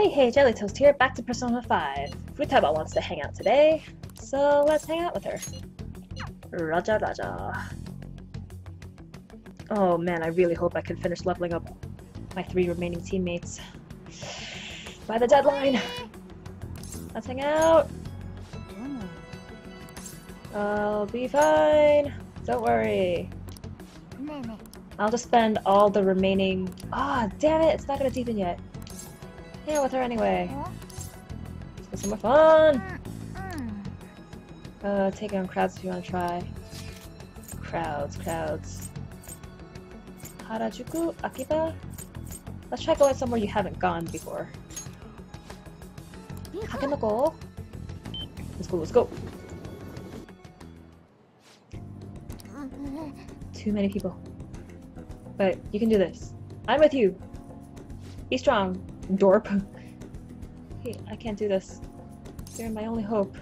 Hey, hey, Jelly Toast here, back to Persona 5. Futaba wants to hang out today, so let's hang out with her. Raja Raja. Oh man, I really hope I can finish leveling up my three remaining teammates by the deadline. Let's hang out. I'll be fine. Don't worry. I'll just spend all the remaining. Ah, oh, damn it! It's not gonna deepen yet. Hang with her anyway. Let's get some more fun. Uh, take on crowds if you want to try. Crowds, crowds. Harajuku, Akiba. Let's try going somewhere you haven't gone before. Takenoko. Let's go, let's go. Too many people. But you can do this. I'm with you. Be strong, Dorp. Hey, I can't do this. You're my only hope.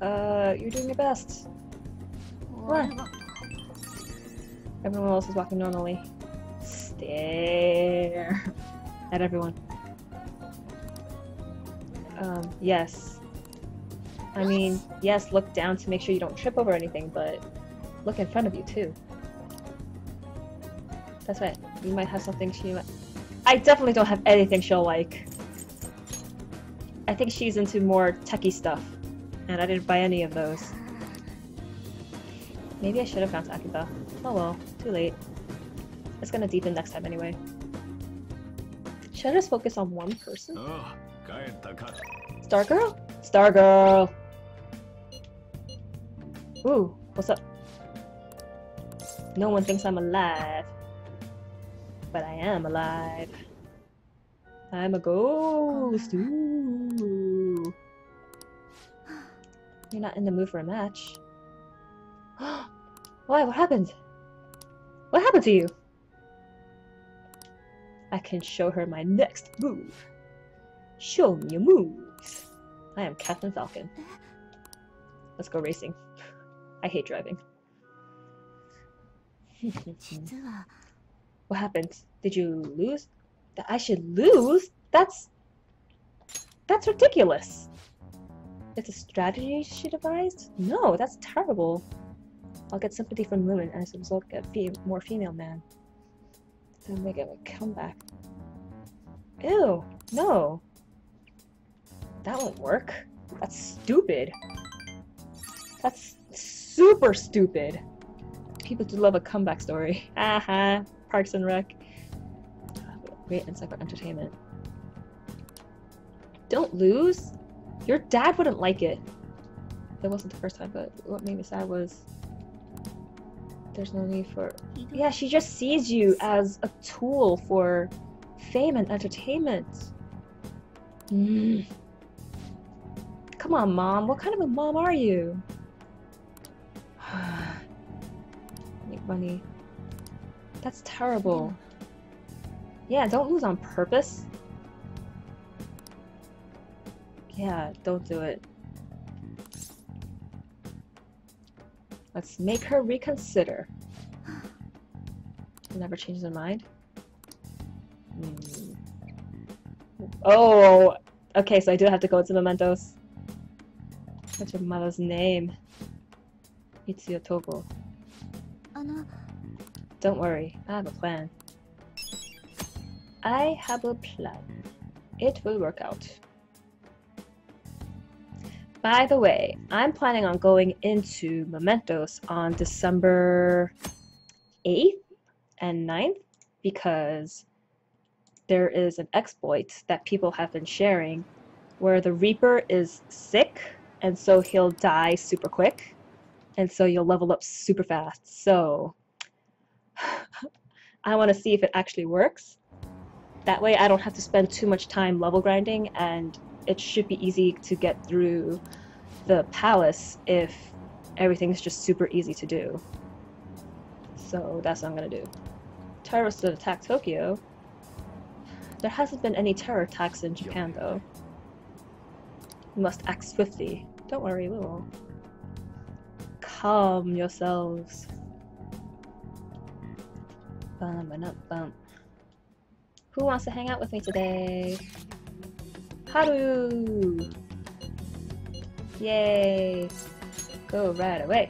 Uh, you're doing your best. Run! Everyone else is walking normally. Stare at everyone. Um, yes. I mean, yes, look down to make sure you don't trip over anything, but look in front of you too. That's right. You might have something she might... I definitely don't have anything she'll like. I think she's into more techie stuff, and I didn't buy any of those. Maybe I should have gone to Akiba. Oh well, too late. It's gonna deepen next time anyway. Should I just focus on one person? Oh, Star Girl? Star Girl! Ooh, what's up? No one thinks I'm alive. But I am alive. I'm a ghost. Ooh. You're not in the mood for a match. Why? What happened? What happened to you? I can show her my next move. Show me your moves. I am Captain Falcon. Let's go racing. I hate driving. what happened? Did you lose? That I should lose? That's... That's ridiculous. It's a strategy she devised? No, that's terrible. I'll get sympathy from women and as a result get fe more female man. Then make it a comeback. Ew, no. That won't work. That's stupid. That's super stupid. People do love a comeback story. Aha, uh-huh. Parks and Rec. Great insight for entertainment. Don't lose? Your dad wouldn't like it. It wasn't the first time, but what made me sad was there's no need for... Yeah, she just sees you as a tool for fame and entertainment. Mm. Come on, Mom. What kind of a mom are you? Make money. That's terrible. Yeah, don't lose on purpose. Yeah, don't do it. Let's make her reconsider. Never changes her mind. Mm. Oh, okay, so I do have to go to Mementos. What's your mother's name? Itsuyo Togo. Don't worry, I have a plan. I have a plan. It will work out. By the way, I'm planning on going into Mementos on December 8th and 9th because there is an exploit that people have been sharing where the Reaper is sick and so he'll die super quick and so you'll level up super fast. So I want to see if it actually works. That way I don't have to spend too much time level grinding and it should be easy to get through the palace if everything's just super easy to do. So that's what I'm gonna do. Terrorists that attack Tokyo. There hasn't been any terror attacks in Japan though. We must act swiftly. Don't worry, we will. Calm yourselves. Who wants to hang out with me today? Haru! Yay! Go right away.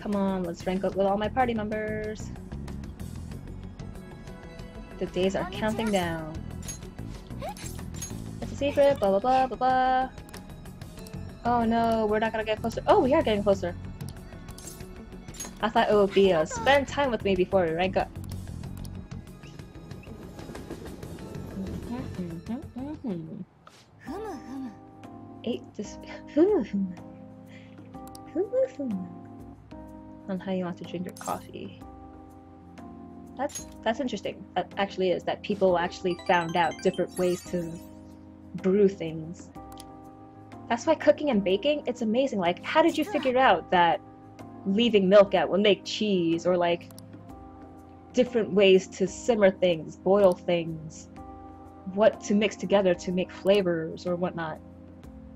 Come on, let's rank up with all my party members. The days are counting down. It's a secret, blah blah blah blah blah. Oh no, we're not gonna get closer. Oh, we are getting closer. I thought it would be a spend time with me before we rank up. Eight this on how you want to drink your coffee. That's that's interesting. That actually is that people actually found out different ways to brew things. That's why cooking and baking, it's amazing. Like, how did you figure out that leaving milk out will make cheese or like different ways to simmer things, boil things, what to mix together to make flavors or whatnot.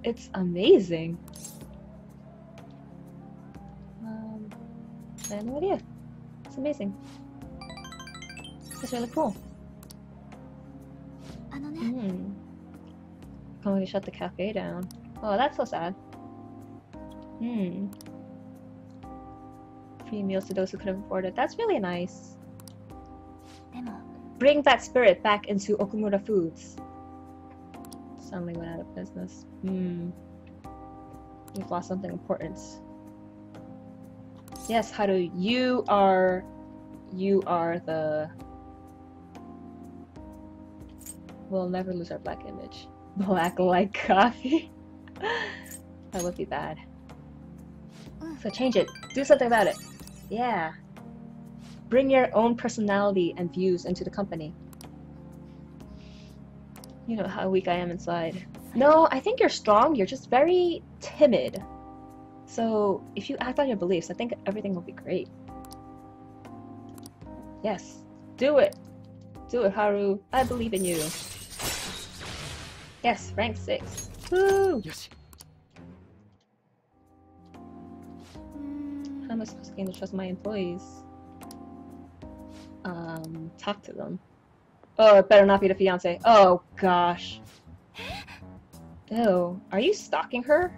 It's amazing. Um, I have no idea. It's amazing. It's really cool. Mm. Oh, you shut the cafe down. Oh, that's so sad. Hmm. Free meals to those who couldn't afford it. That's really nice. Bring that spirit back into Okumura Foods. Suddenly went out of business. Hmm. You've lost something important. Yes, Haru, you are... You are the... We'll never lose our black image. Black like coffee? that would be bad. So change it. Do something about it. Yeah. Bring your own personality and views into the company. You know how weak I am inside. No, I think you're strong. You're just very timid. So if you act on your beliefs, I think everything will be great. Yes. Do it. Do it, Haru. I believe in you. Yes, rank 6. Woo! よ I supposed to trust my employees? Um, talk to them. Oh, it better not be the fiance. Oh, gosh. Oh, are you stalking her?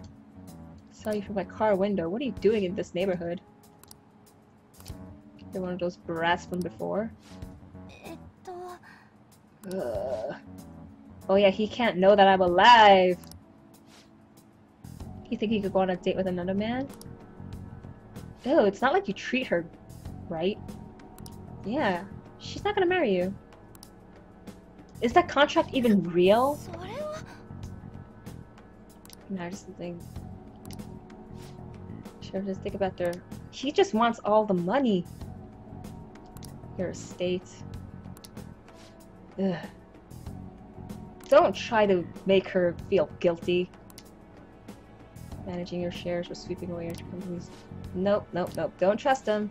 Saw you from my car window. What are you doing in this neighborhood? You're one of those brats from before. Ugh. Oh yeah, he can't know that I'm alive. You think he could go on a date with another man? Oh, it's not like you treat her right. Yeah, she's not gonna marry you. Is that contract even real? No, just the. Should I just think about her? He just wants all the money. Your estate. Ugh. Don't try to make her feel guilty. Managing your shares or sweeping away your companies. Nope, nope, nope. Don't trust him.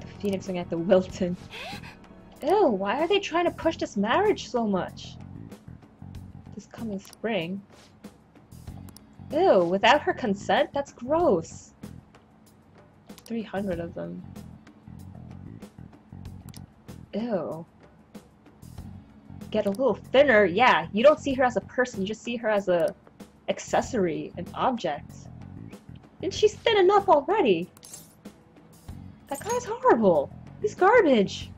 The phoenixing at the Wilton. Ew, why are they trying to push this marriage so much? This coming spring. Ew, without her consent? That's gross. 300 of them. Ew. Get a little thinner. Yeah, you don't see her as a person, you just see her as a accessory, an object. And she's thin enough already. That guy's horrible. He's garbage.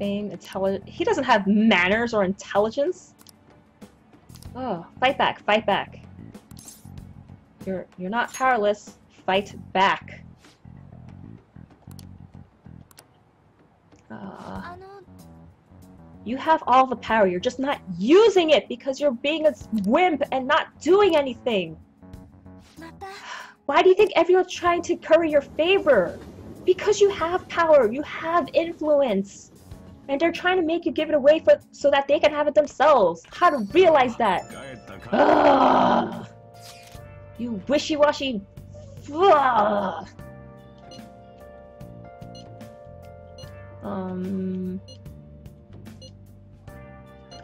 Fame, intelligence. He doesn't have manners or intelligence. Oh, fight back, fight back. You're you're not powerless. Fight back. Uh, you have all the power. You're just not using it because you're being a wimp and not doing anything. Why do you think everyone's trying to curry your favor? Because you have power, you have influence. And they're trying to make you give it away for, so that they can have it themselves. How to realize that? Ugh. You wishy-washy. Um.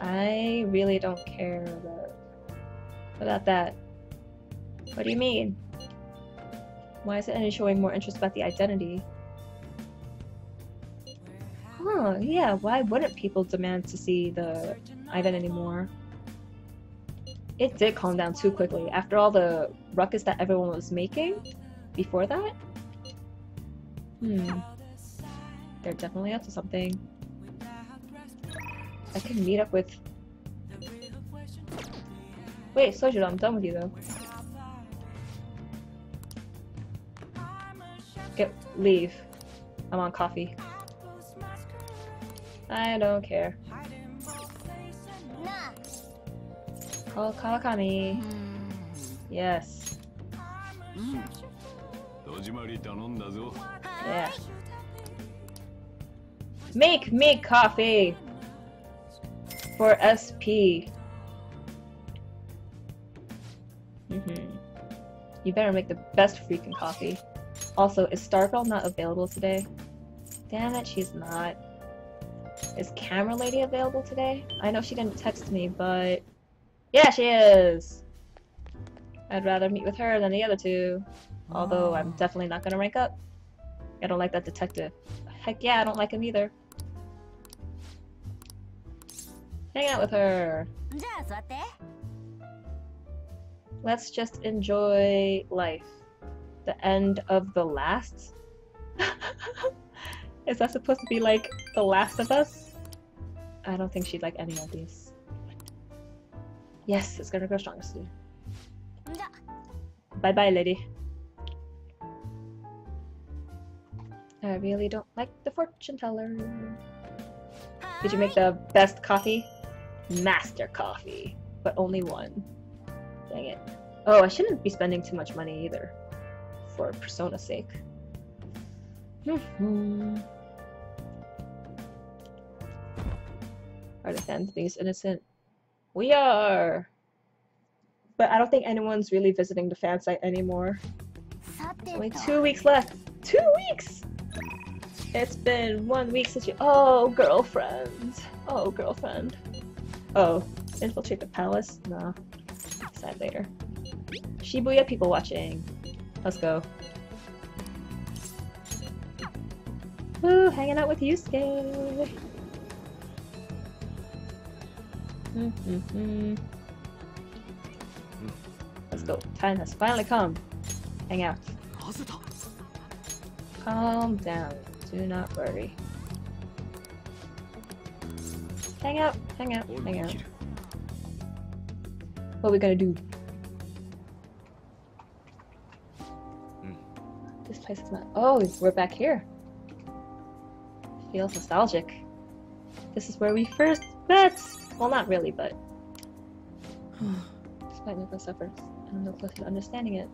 I really don't care about about that. What do you mean? Why is it any showing more interest about the identity? Huh, yeah, why wouldn't people demand to see the identity more? It did calm down too quickly after all the ruckus that everyone was making before that. Hmm. They're definitely up to something. I can meet up with... Wait, Sojiro, I'm done with you though. Get- leave. I'm on coffee. I don't care. Oh, Kawakami. Hmm. Yes. Hmm. Yeah. Make me coffee! For SP. hmm You better make the best freaking coffee. Also, is Stargirl not available today? Damn it, she's not. Is Camera Lady available today? I know she didn't text me, but yeah, she is. I'd rather meet with her than the other two. Although I'm definitely not gonna rank up. I don't like that detective. Heck yeah, I don't like him either. Hang out with her. Let's just enjoy life. The end of the last? Is that supposed to be like The Last of Us? I don't think she'd like any of these. Yes, it's gonna grow stronger soon. Bye bye, lady. I really don't like the fortune teller. Did you make the best coffee? master coffee, but only one. Dang it. Oh, I shouldn't be spending too much money either, for Persona's sake. Are the fans being innocent? We are! But I don't think anyone's really visiting the fan site anymore. Only two weeks left. Two weeks! It's been one week since you- Oh, girlfriend. Oh, girlfriend. Oh, infiltrate the palace? Nah. Decide later. Shibuya people watching. Let's go. Woo, hanging out with Yusuke! Mm -hmm -hmm. Let's go. Time has finally come. Hang out. Calm down. Do not worry. Hang out, hang out, hang out. What are we gonna do? Hmm. This place is not- Oh, we're back here. Feels nostalgic. This is where we first met! Well, not really, but... Despite Nicholas' efforts, I'm no closer to understanding it.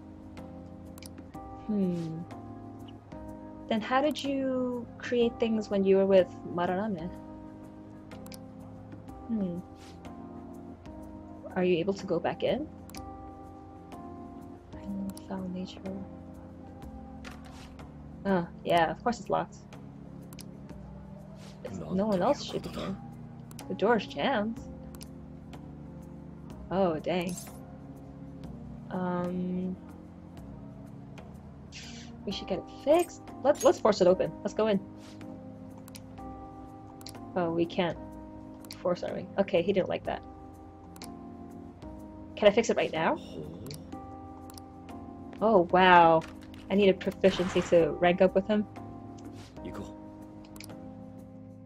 Hmm. Then how did you create things when you were with Madarame? Hmm. Are you able to go back in? I know foul nature. Oh, yeah, of course it's locked. It's- no one else should be here. The door's jammed. Oh, dang. Um... We should get it fixed. Let's let's force it open. Let's go in. Oh, we can't Sorry. Okay, he didn't like that. Can I fix it right now? Mm-hmm. Oh, wow. I need a proficiency to rank up with him. You cool.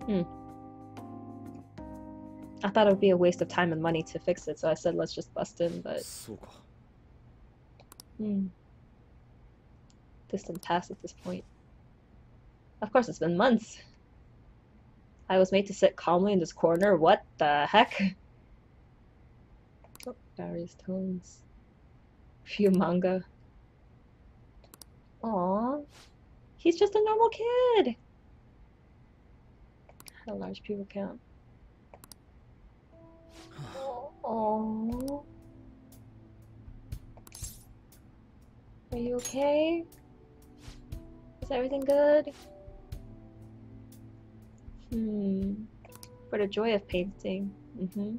Hmm. I thought it would be a waste of time and money to fix it, so I said let's just bust in, but... Hmm. Distant past at this point. Of course, it's been months. I was made to sit calmly in this corner. What the heck? Oh, various tones. Few manga. Aww. He's just a normal kid. A large people count. Aww. Are you okay? Is everything good? Hmm. For the joy of painting. Mm-hmm.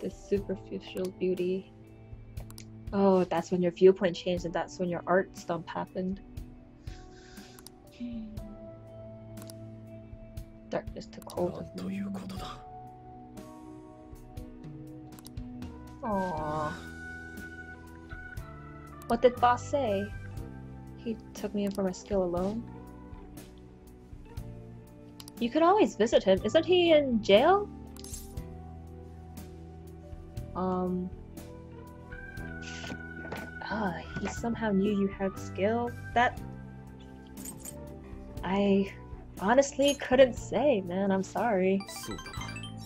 The superficial beauty. Oh, that's when your viewpoint changed and that's when your art stump happened. Darkness took hold of me. Aww. What did boss say? He took me in for my skill alone? You could always visit him. Isn't he in jail? Um. Ah, uh, he somehow knew you had skill. That. I honestly couldn't say, man. I'm sorry.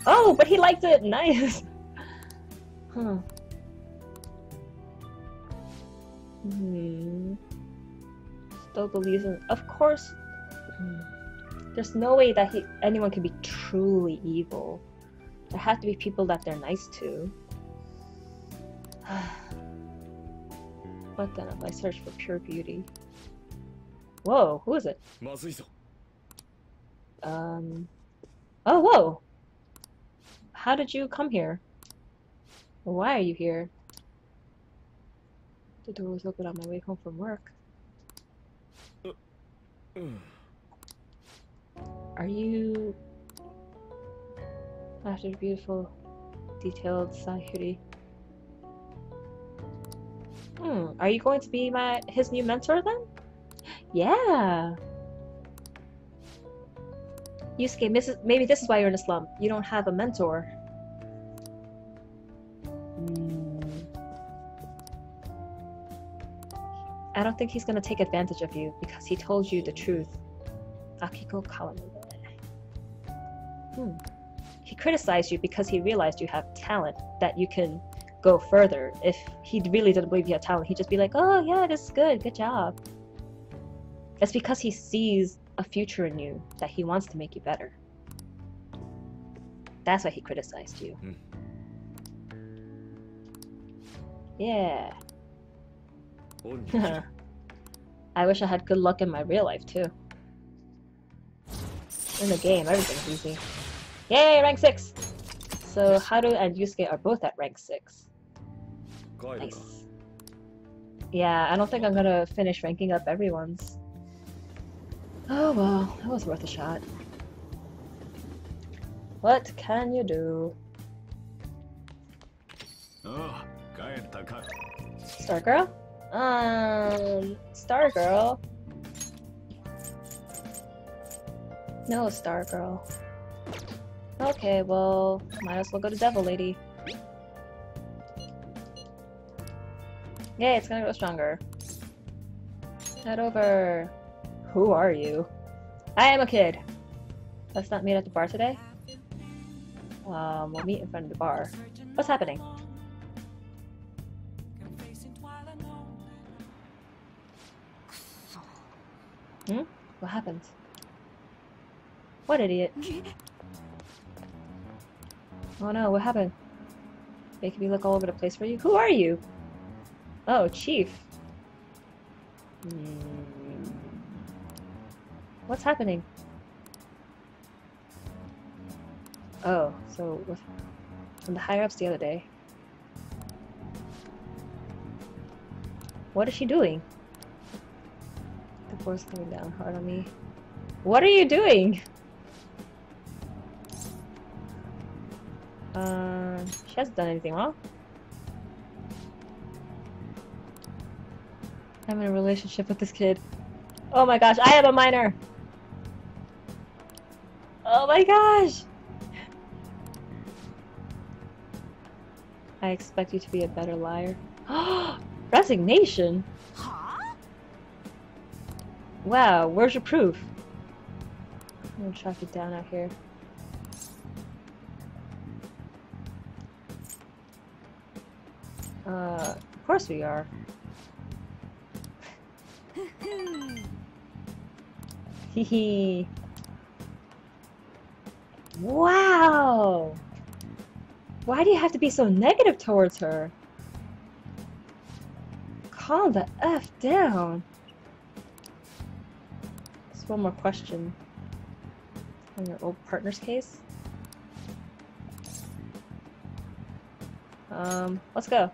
Oh, but he liked it. Nice. huh. Hmm. Still believes in. Of course. Hmm. There's no way that he, anyone can be truly evil. There have to be people that they're nice to. what then if I search for pure beauty? Whoa, who is it? Um. Oh, whoa! How did you come here? Why are you here? The door was open on my way home from work. Uh, uh. Are you. After beautiful, detailed Sayuri. Hmm, are you going to be my his new mentor then? Yeah! Yusuke, Mrs. maybe this is why you're in a slump. You don't have a mentor. Hmm. I don't think he's gonna take advantage of you because he told you the truth. Akiko Kawanabe hmm. He criticized you because he realized you have talent that you can go further. If he really didn't believe you had talent, he'd just be like, oh, yeah, this is good. Good job. It's because he sees a future in you that he wants to make you better. That's why he criticized you. Mm. Yeah. I wish I had good luck in my real life too. In the game, everything's easy. Yay, rank 6! So Haru and Yusuke are both at rank 6. Nice. Yeah, I don't think I'm gonna finish ranking up everyone's. Oh well, that was worth a shot. What can you do? Stargirl? Um, Stargirl? No, Stargirl. Okay, well, might as well go to Devil Lady. Yay, it's gonna go stronger. Head over. Who are you? I am a kid. Let's not meet at the bar today. Um, we'll meet in front of the bar. What's happening? Hmm? What happened? What idiot? Oh no, what happened? Making me look all over the place for you? Who are you? Oh, Chief. Hmm. What's happening? Oh, so with from the higher ups the other day. What is she doing? The board's coming down hard on me. What are you doing? Uh, she hasn't done anything wrong. I'm in a relationship with this kid. Oh my gosh, I am a minor! Oh my gosh! I expect you to be a better liar. Resignation? はあ Wow, where's your proof? I'm gonna track you down out here. Course we are. Hehe. wow! Why do you have to be so negative towards her? Calm the F down. Just one more question. On your old partner's case? Um, let's go.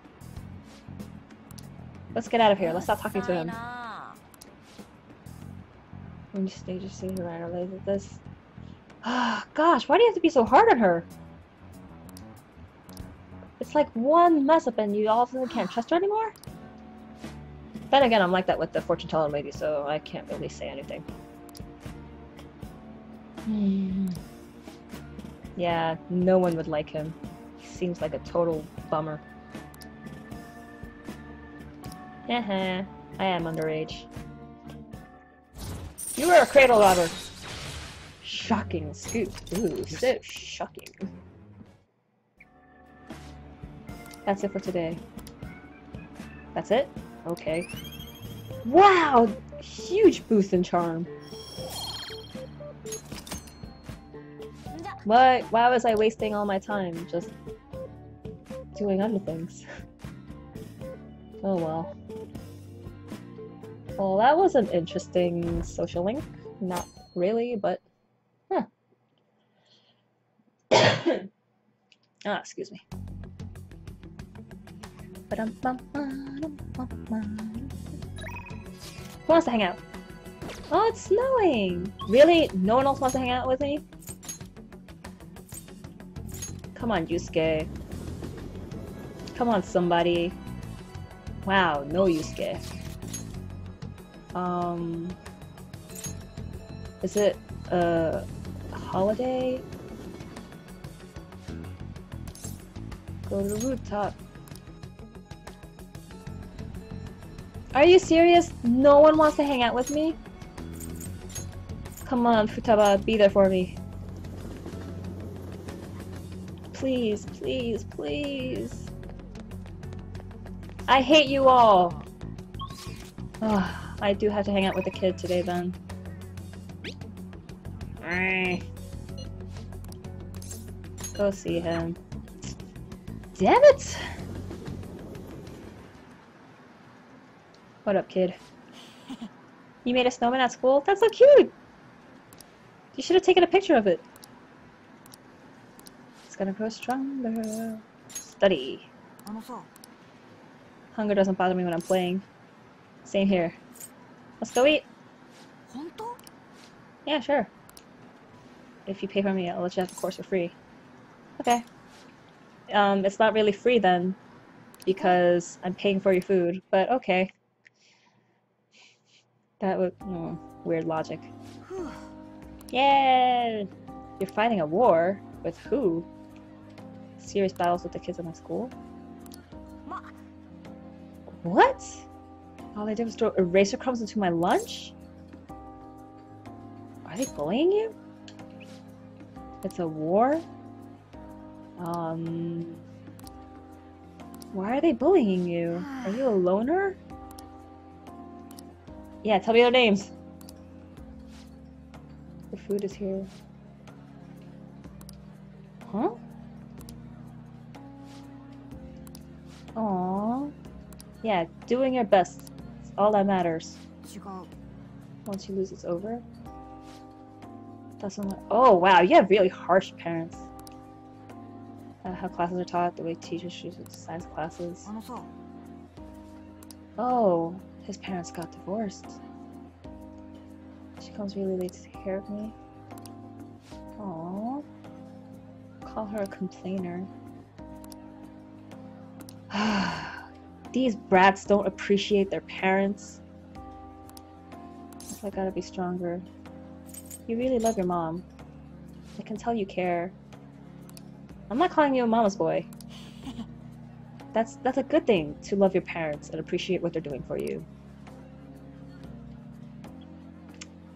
Let's get out of here. Let's stop talking to him. I'm just, just sitting to run away this. Oh, gosh, why do you have to be so hard on her? It's like one mess up and you all of a sudden can't trust her anymore? Then again, I'm like that with the fortune telling lady, so I can't really say anything. Hmm. Yeah, no one would like him. He seems like a total bummer. Uh-huh. I am underage. You are a cradle robber. Shocking scoop. Ooh, so shocking. That's it for today. That's it? Okay. Wow! Huge boost in charm. Why, why was I wasting all my time just doing other things? oh well. Well, that was an interesting social link. Not really, but... Huh. ah, excuse me. Who wants to hang out? Oh, it's snowing! Really? No one else wants to hang out with me? Come on, Yusuke. Come on, somebody. Wow, no Yusuke. Um... Is it a holiday? Go to the rooftop. Are you serious? No one wants to hang out with me? Come on, Futaba, be there for me. Please, please, please. I hate you all. Ugh, I do have to hang out with the kid today then. Go see him. Damn it! What up, kid? you made a snowman at school? That's so cute! You should have taken a picture of it. It's gonna grow stronger. Study. Hunger doesn't bother me when I'm playing. Same here. Let's go eat. Yeah, sure. If you pay for me, I'll let you have the course for free. Okay. Um, it's not really free then, because I'm paying for your food, but okay. That would... Oh, weird logic. Yeah! You're fighting a war? With who? Serious battles with the kids in my school? What? All they did was throw eraser crumbs into my lunch? Are they bullying you? It's a war? Um... Why are they bullying you? Are you a loner? Yeah, tell me their names. The food is here. Huh? Aww. Yeah, doing your best. All that matters. Once you lose, it's over. That's when. Oh wow, you have really harsh parents. Uh, how classes are taught, the way teachers choose science classes. Oh, his parents got divorced. She comes really late to take care of me. Aww. Call her a complainer. Ah. These brats don't appreciate their parents. I gotta be stronger. You really love your mom. I can tell you care. I'm not calling you a mama's boy. That's that's a good thing to love your parents and appreciate what they're doing for you.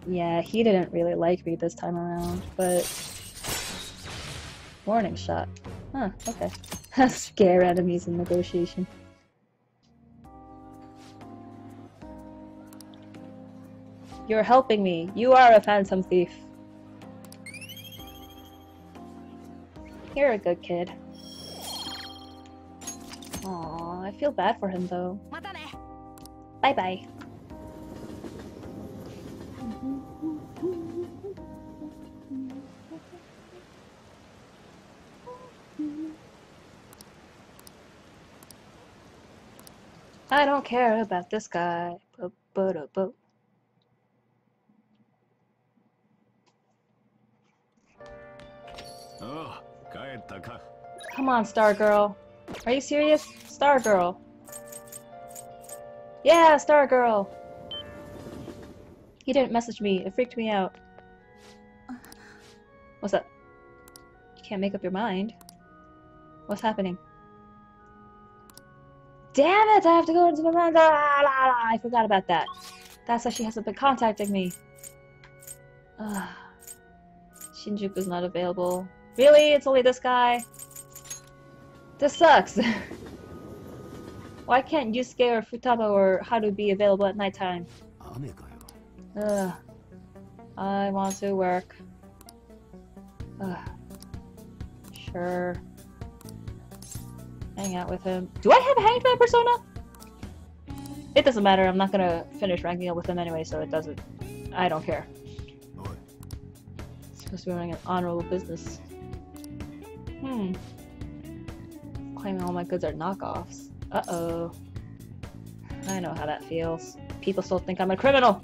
Yeah, he didn't really like me this time around, but warning shot. Huh, okay. Scare enemies in negotiation. You're helping me. You are a phantom thief. You're a good kid. Aw, I feel bad for him though. Bye-bye. I don't care about this guy. Bo -bo -bo Come on, Star Girl. Are you serious? Star Girl. Yeah, Star Girl. He didn't message me. It freaked me out. What's up? You can't make up your mind. What's happening? Damn it! I have to go into la. I forgot about that. That's why she hasn't been contacting me. Ugh. Shinjuku's not available. Really? It's only this guy? This sucks. Why can't Yusuke or Futaba or Haru be available at nighttime? Ugh. I want to work. Ugh. Sure. Hang out with him. Do I have hanged man persona? It doesn't matter. I'm not gonna finish ranking up with him anyway, so it doesn't. I don't care. Supposed to be running an honorable business. Hmm. Claiming all my goods are knockoffs. Uh oh. I know how that feels. People still think I'm a criminal!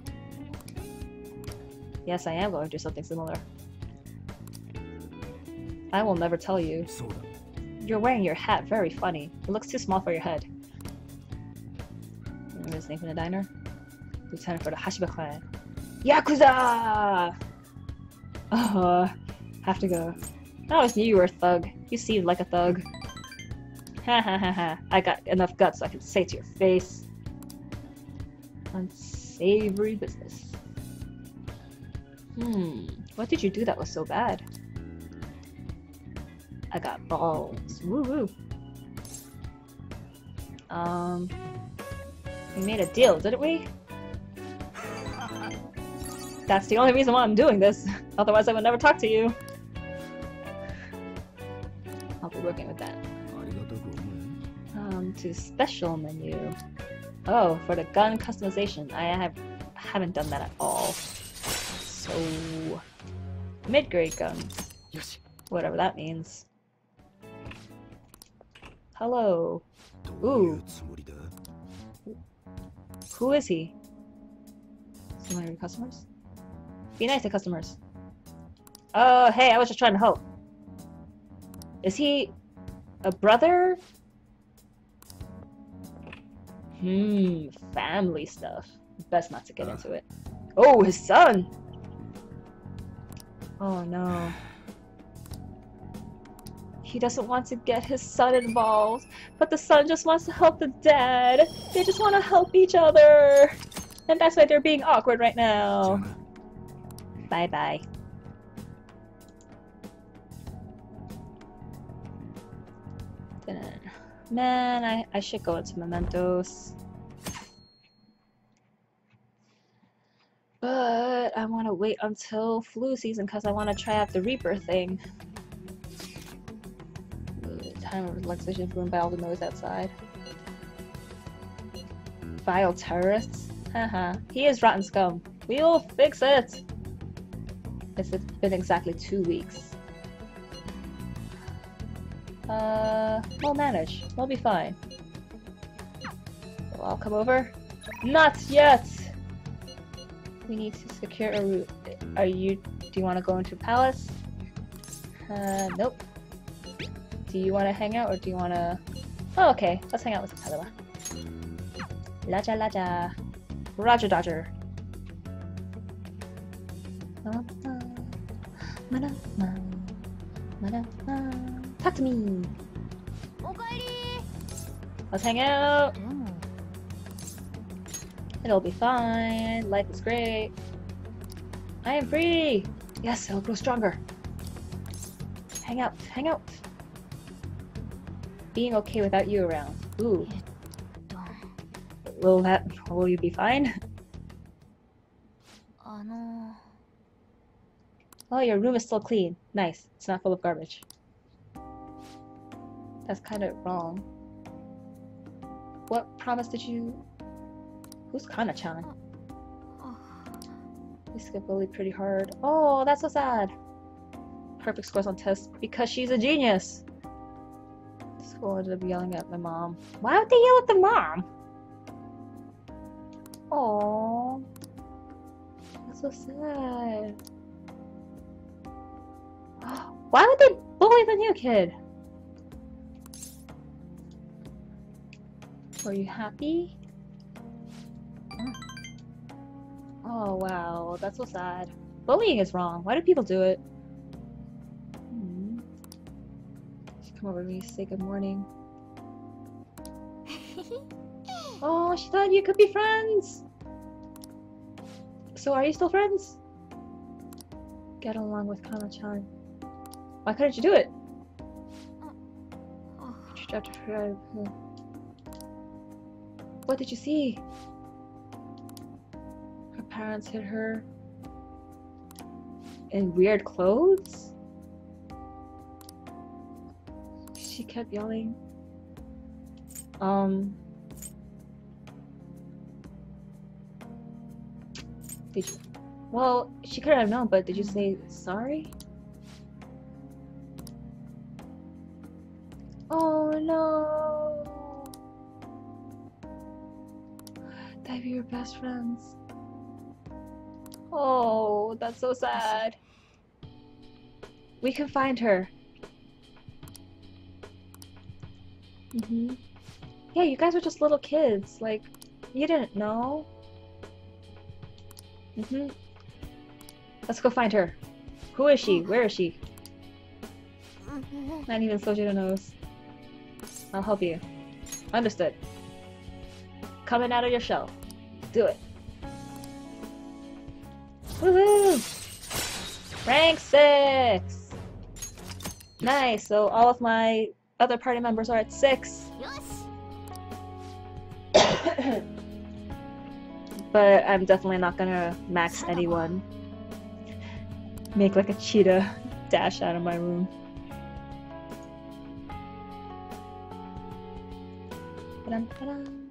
Yes, I am going to do something similar. I will never tell you. You're wearing your hat very funny. It looks too small for your head. Remember his name from the diner? Lieutenant for the Hashiba clan. Yakuza! Uh, have to go. I always knew you were a thug. You seemed like a thug. Ha ha ha ha. I got enough guts so I can say to your face. Unsavory business. Hmm. What did you do that was so bad? I got balls. Woo woo. Um. We made a deal, didn't we? That's the only reason why I'm doing this. Otherwise, I would never talk to you working with that. Um, to special menu. Oh, for the gun customization, I have haven't done that at all. So mid-grade guns. Whatever that means. Hello. Ooh. Who is he? Some of your customers? Be nice to customers. Oh, hey, I was just trying to help. Is he a brother? Hmm, family stuff. Best not to get uh. into it. Oh, his son! Oh no. He doesn't want to get his son involved, but the son just wants to help the dad. They just want to help each other. And that's why they're being awkward right now. Bye bye. Man, I, I should go into mementos. But I want to wait until flu season because I want to try out the Reaper thing. Time of relaxation ruined by all the noise outside. Vile terrorists? Haha, he is rotten scum. We'll fix it! It's been exactly two weeks. Uh, we'll manage. We'll be fine. I'll come over. Not yet! We need to secure a route. Are you... Do you want to go into palace? Uh, nope. Do you want to hang out or do you want to... Oh, okay. Let's hang out with Padawa. Laja Laja. Roger Dodger. Talk to me. Let's hang out. Mm. It'll be fine. Life is great. I am free. Yes, I'll grow stronger. Hang out. Hang out. Being okay without you around. Ooh. Will that? Will you be fine? Oh, your room is still clean. Nice. It's not full of garbage. That's kind of wrong. What promise did you? Who's Kana-chan? あ We skip bullied pretty hard. Oh, that's so sad. Perfect scores on tests because she's a genius. School ended up yelling at my mom. Why would they yell at the mom? Oh, that's so sad. Why would they bully the new kid? Were you happy? Oh wow, that's so sad. Bullying is wrong. Why do people do it? Hmm. Come over to me, say good morning. Oh, she thought you could be friends. So are you still friends? Get along with Kana-chan. Why couldn't you do it? What did you see? Her parents hid her in weird clothes? She kept yelling. Um. Did you? Well, she could have known, but did you say sorry? Oh no! They'd be your best friends. Oh, that's so sad. We can find her. hmm Yeah, you guys were just little kids. Like, you didn't know. hmm Let's go find her. Who is she? Where is she? Not even Sojiro knows. I'll help you. Understood. Coming out of your shell do it. Woohoo! Rank 6! Nice, so all of my other party members are at 6. but I'm definitely not gonna max anyone. Make like a cheetah dash out of my room. Ta-da!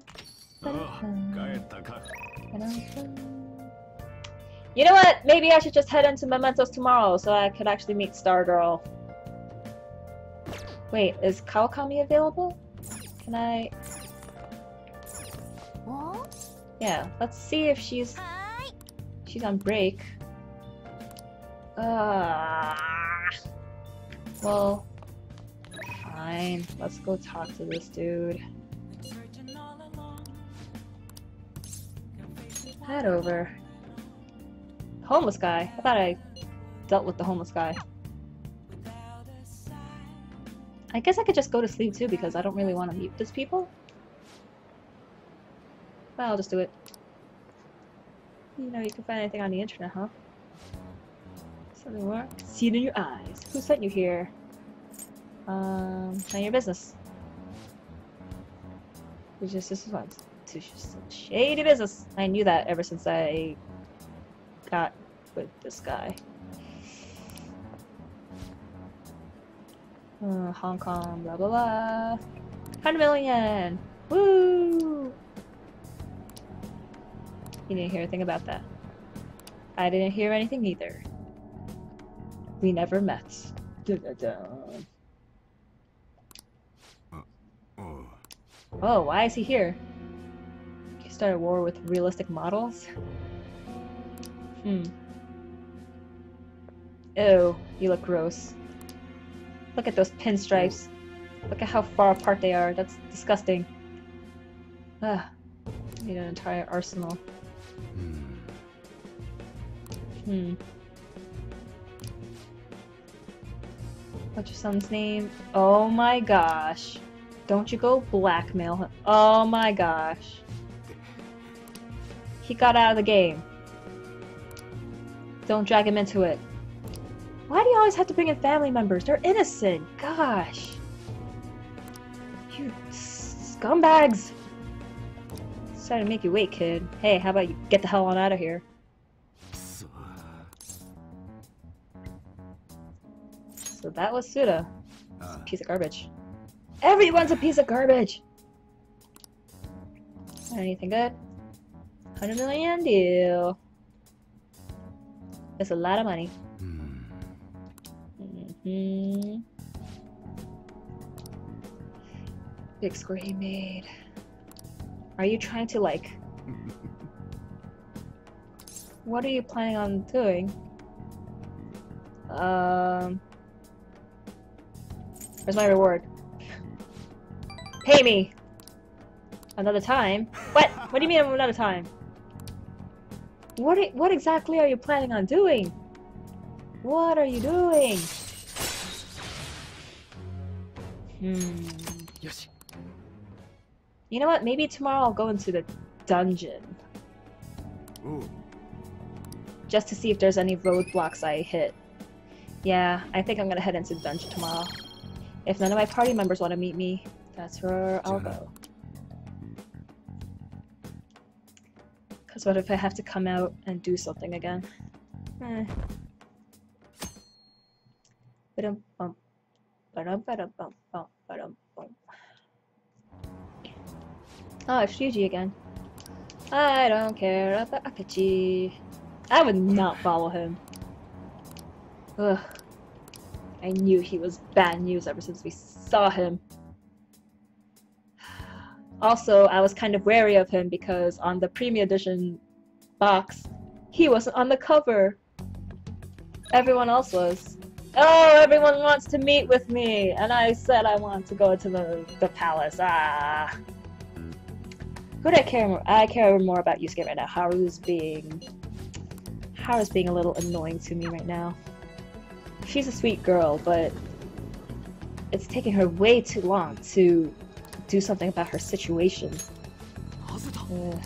You know what? Maybe I should just head into Mementos tomorrow so I could actually meet Stargirl. Wait, is Kawakami available? Can I... Yeah, let's see if she's... She's on break. Uh, well, fine. Let's go talk to this dude. Head over. Homeless guy. I thought I dealt with the homeless guy. I guess I could just go to sleep too because I don't really want to meet these people. Well, I'll just do it. You know, you can find anything on the internet, huh? Something more? See it in your eyes. Who sent you here? Um, none your business. It's just this one. Just shady business. I knew that ever since I got with this guy. Uh, Hong Kong, blah blah blah. 100 million! Woo! You didn't hear anything about that. I didn't hear anything either. We never met. Dun-dun-dun. Oh, why is he here? He started a war with realistic models? Hmm. Ew, you look gross. Look at those pinstripes. Look at how far apart they are. That's disgusting. Ah, need an entire arsenal. Hmm. What's your son's name? Oh my gosh. Don't you go blackmail him. Oh my gosh. He got out of the game. Don't drag him into it. Why do you always have to bring in family members? They're innocent. Gosh. You scumbags. Trying to make you wait, kid. Hey, how about you get the hell on out of here? So that was Tsuda. piece of garbage. Everyone's a piece of garbage! Anything good? 100 million deal. That's a lot of money. うん hmm Big score he made. Are you trying to like What are you planning on doing? Um. Where's my reward? Pay me! Another time? What? What do you mean another time? What, what exactly are you planning on doing? What are you doing? Hmm. You know what? Maybe tomorrow I'll go into the dungeon. Ooh. Just to see if there's any roadblocks I hit. Yeah, I think I'm gonna head into the dungeon tomorrow. If none of my party members want to meet me, that's where I'll go. Cause what if I have to come out and do something again? Eh. Ba-dum-bum. Ba-dum-ba-dum-bum. Bum, ba-dum-bum. Oh, it's Shuji again. I don't care about Akechi. I would not follow him. Ugh. I knew he was bad news ever since we saw him. Also, I was kind of wary of him because on the premium edition box, he wasn't on the cover. Everyone else was. Oh, everyone wants to meet with me, and I said I want to go to the the palace. Ah. Who do I care more? I care more about Yusuke right now. Haru's being Haru's being a little annoying to me right now. She's a sweet girl, but it's taking her way too long to do something about her situation. Uh,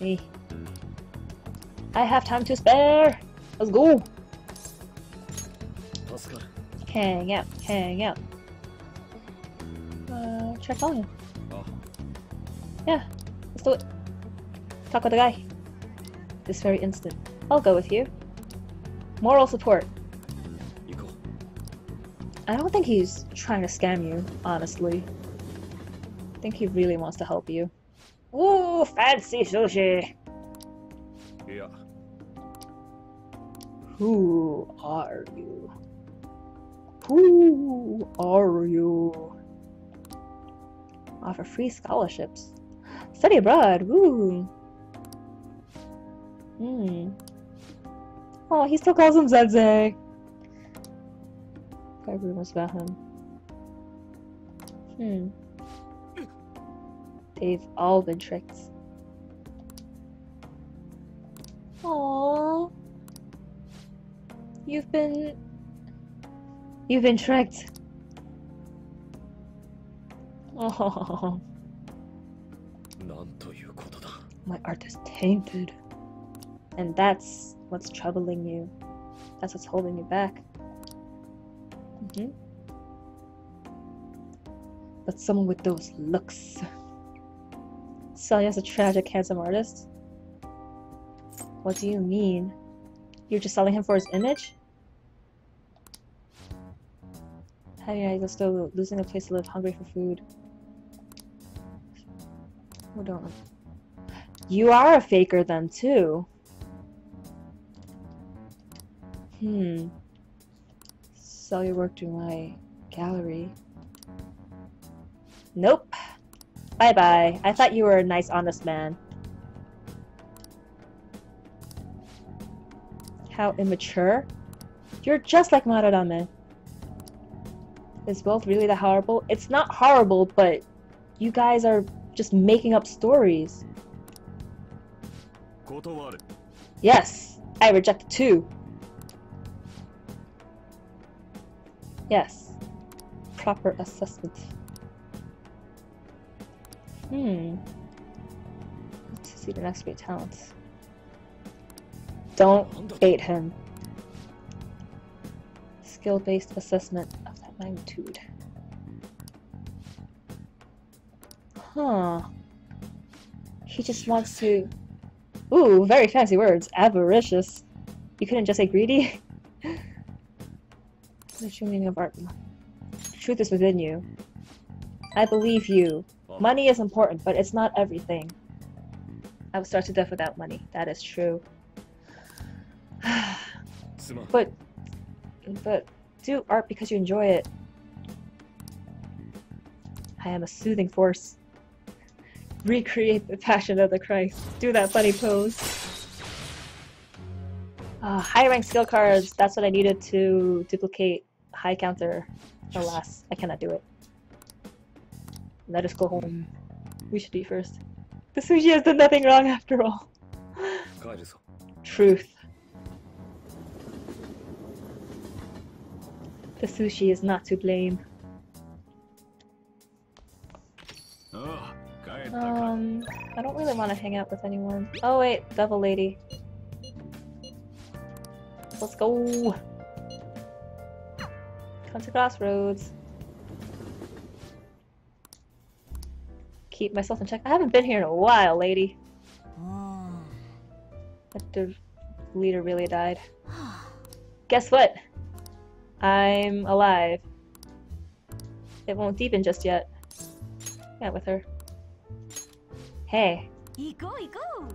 hey. I have time to spare! Let's go! Hang out, hang out. Uh, calling him Yeah, let's do it. Talk with the guy. This very instant. I'll go with you. Moral support. I don't think he's trying to scam you, honestly. I think he really wants to help you. Ooh, fancy sushi! Yeah. Who are you? Who are you? Offer free scholarships. Study abroad, woo! Hmm. Oh, he still calls him Sensei! Everyone's rumors about him. Hmm. They've all been tricked. Aww. You've been... You've been tricked. Oh. My art is tainted. And that's what's troubling you. That's what's holding you back. But someone with those looks. Selya's a tragic, handsome artist? What do you mean? You're just selling him for his image? Hey, I'm still losing a place to live, hungry for food. Hold on. You are a faker then, too. Hmm. Sell your work to my gallery. Nope. Bye bye. I thought you were a nice, honest man. How immature? You're just like Madarame. Is both really that horrible? It's not horrible, but you guys are just making up stories. Yes, I reject it Yes. Proper assessment. Hmm. Let's see the next great talents. Don't bait him. Skill based assessment of that magnitude. Huh. He just wants to. Ooh, very fancy words. Avaricious. You couldn't just say greedy? assuming of art. Truth is within you. I believe you. Money is important, but it's not everything. I would start to death without money. That is true. but, but do art because you enjoy it. I am a soothing force. Recreate the passion of the Christ. Do that funny pose. Ah, uh, high rank skill cards, that's what I needed to duplicate high counter. Alas, I cannot do it. Let us go home. We should eat first. The sushi has done nothing wrong after all. Truth. The sushi is not to blame. Um, I don't really want to hang out with anyone. Oh wait, devil lady. Let's go! Come to Crossroads. Keep myself in check. I haven't been here in a while, lady. But the leader really died. Guess what? I'm alive. It won't deepen just yet. Yeah, with her. Hey. Igo, igo.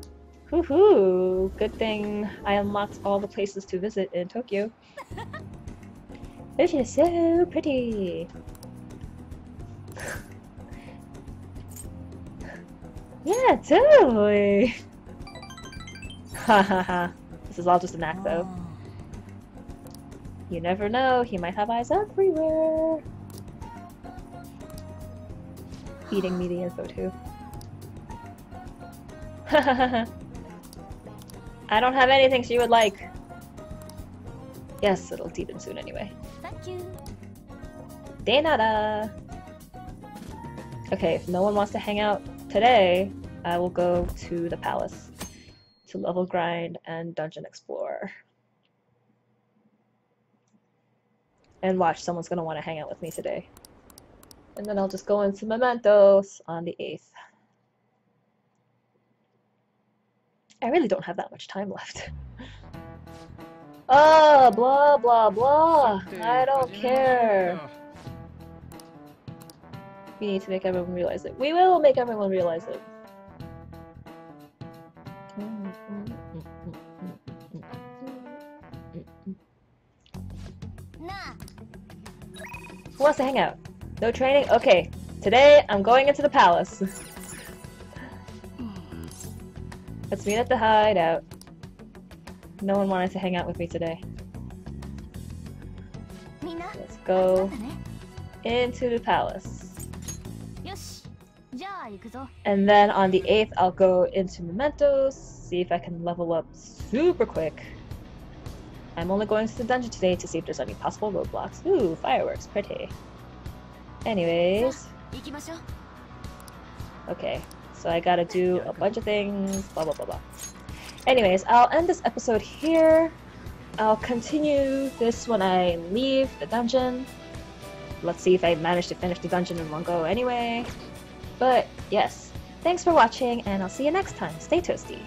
Woohoo! Good thing I unlocked all the places to visit in Tokyo. This is so pretty. yeah, totally. Ha ha ha. This is all just an う act, though. You never know. He might have eyes everywhere. Feeding me the info too. I don't have anything she would like. Yes, it'll deepen soon anyway. De nada! Okay, if no one wants to hang out today, I will go to the palace to level grind and dungeon explore. And watch, someone's gonna want to hang out with me today. And then I'll just go into Mementos on the 8th. I really don't have that much time left. oh, blah, blah, blah. I don't care we need to make everyone realize it. We will make everyone realize it. Who wants to hang out? No training? Okay. Today, I'm going into the palace. Let's meet at the hideout. No one wanted to hang out with me today. Let's go into the palace. And then on the 8th, I'll go into Mementos, see if I can level up super quick. I'm only going to the dungeon today to see if there's any possible roadblocks. Ooh, fireworks, pretty. Anyways. Okay, so I gotta do a bunch of things, blah blah blah blah. Anyways, I'll end this episode here. I'll continue this when I leave the dungeon. Let's see if I manage to finish the dungeon in one go anyway. But yes, thanks for watching, and I'll see you next time. Stay toasty.